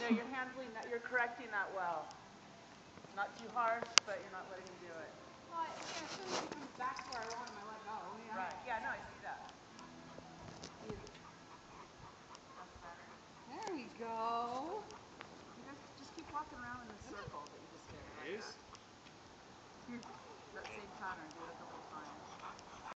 No, you're handling that, you're correcting that well. Not too harsh, but you're not letting him do it. Well, yeah, as soon as he comes back to where I want him, I let go. Yeah. Right, yeah, no, I see that. There we go waterfall that you just did. It is? That same pattern,